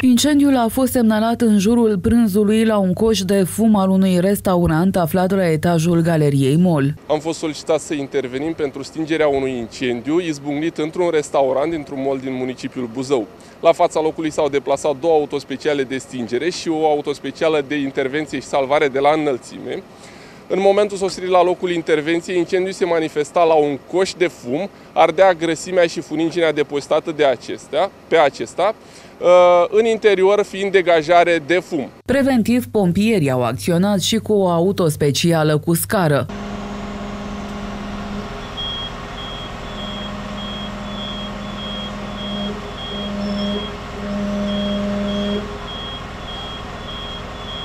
Incendiul a fost semnalat în jurul prânzului la un coș de fum al unui restaurant aflat la etajul galeriei Mol. Am fost solicitat să intervenim pentru stingerea unui incendiu izbucnit într-un restaurant dintr-un mol din municipiul Buzău. La fața locului s-au deplasat două autospeciale de stingere și o autospecială de intervenție și salvare de la înălțime. În momentul sosirii la locul intervenției, incendiul se manifesta la un coș de fum, ardea grăsimea și funinginea depozitată de acestea, pe acesta, uh, în interior fiind degajare de fum. Preventiv, pompierii au acționat și cu o auto specială cu scară.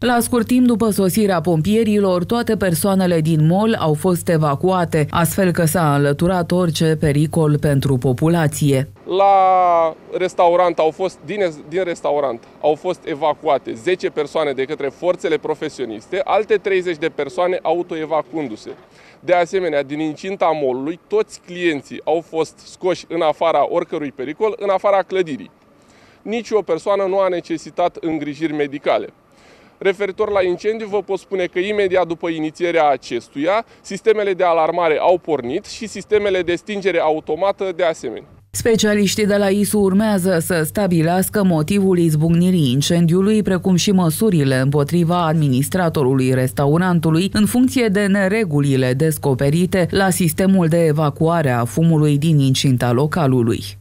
La scurt timp după sosirea pompierilor, toate persoanele din mol au fost evacuate, astfel că s-a înlăturat orice pericol pentru populație. La restaurant au fost, din, din restaurant au fost evacuate 10 persoane de către forțele profesioniste, alte 30 de persoane autoevacuându-se. De asemenea, din incinta molului, toți clienții au fost scoși în afara oricărui pericol, în afara clădirii. Nici o persoană nu a necesitat îngrijiri medicale. Referitor la incendiu, vă pot spune că imediat după inițierea acestuia, sistemele de alarmare au pornit și sistemele de stingere automată de asemenea. Specialiștii de la ISU urmează să stabilească motivul izbucnirii incendiului, precum și măsurile împotriva administratorului restaurantului, în funcție de neregulile descoperite la sistemul de evacuare a fumului din incinta localului.